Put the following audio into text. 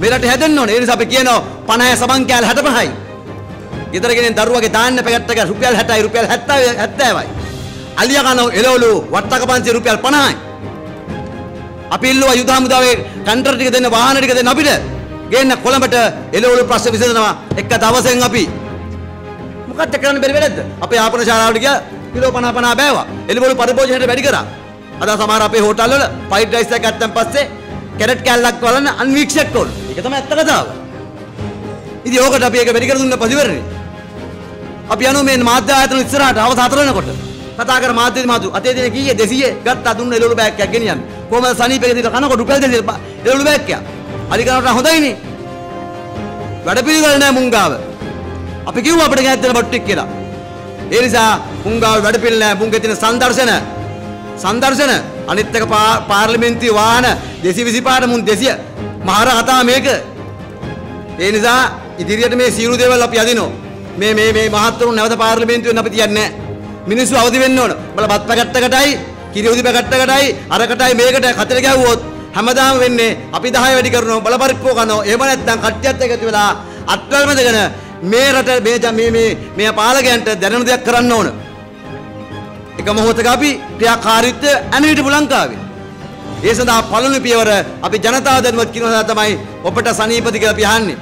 මේ රට හැදෙන්න ඕනේ. ඒ නිසා අපි කියනවා 50 සමන් කෑල් 65යි. ගෙදර ගෙනින් දරුවගේ දාන්න පැකට් එක රුපියල් 60යි රුපියල් 70 70යි. අලියා කන එළවලු වට්ටක 500 රුපියල් 50යි. අපි ඉල්ලුවා යුද හමුදාවේ කන්ටර් ටික දෙන්න වාහන ටික දෙන්න අපිට. ගේන්න කොළඹට එළවලු ප්‍රශ්න විසඳනවා එක දවසෙන් අපි. මොකක්ද කරන්න බැරි වෙලද්ද? අපේ ආපන ශාලාවට ගියා කිලෝ 50 50 බෑවා. එළවලු පරිභෝජනයට වැඩි කරා. අද සමහර අපේ හෝටල් වල ෆ්‍රයිඩ් රයිස් එකක් ගත්තන් පස්සේ කැරට් කෑල්ලක් වලන අන්වීක්ෂක ඕන. ඒක තමයි ඇත්ත කතාව. ඉතින් ඕකට අපි ඒක වැඩි කර දුන්න පරිවරනේ. අපි යනවා මේ මාධ්‍ය ආයතන ඉස්සරහට හවස 4 වෙනකොට. කතා කර මාධ්‍ය මාතු අතේ තියෙන කීයේ 200 ගත්තා දුන්න එළවලු බෑග් එකක් ගෙනියන්න. කොහමද සනීපෙක දීලා කනකොට රුපියල් 200 එළවලු බෑග් එකක්. අලි කරනට හොඳයිනේ. වැඩ පිළිවෙල නෑ මුංගාව. අපි කිව්වා අපිට ගෑත් දෙන බට්ටික් කියලා. ඒ නිසා මුංගාව වැඩ පිළිවෙල නෑ මුංගේ තියෙන සංදර්ශන සංදර්ශන අනිත් එක පා- පාර්ලිමේන්තුවේ වාහන 225ට මුන් 200 මහර කතා මේක. ඒ නිසා ඉදිරියට මේ සියලු දේවල් අපි අදිනවා. මේ මේ මේ මහත්තුරුන් නැවත පාර්ලිමේන්තුවෙන් අපි තියන්නේ නැහැ. මිනිස්සු අවදි වෙන්න ඕන. බල බත් පැකට් එකටයි, කිරි උදි පැකට් එකටයි, අරකටයි මේකට කතර ගැහුවොත් හැමදාම වෙන්නේ අපි 10 වැඩි කරනවා බල පරිප්පුව කරනවා. එහෙම නැත්නම් කට්ටියත් එකතු වෙලා අත්වැල් මැදගෙන මේ රට මේ ජ- මේ මේ මේ පාලකයන්ට දැනෙන දෙයක් කරන්න ඕන. එක මොහොතක අපි ක්‍රියාකාරීත්වය ඇන හිටපු ලංකාවේ. ඒ සඳහා පළමු පියවර අපි ජනතාව දැනුවත් කිරීම සඳහා තමයි ඔබට සනීපති කියලා අපි අහන්නේ.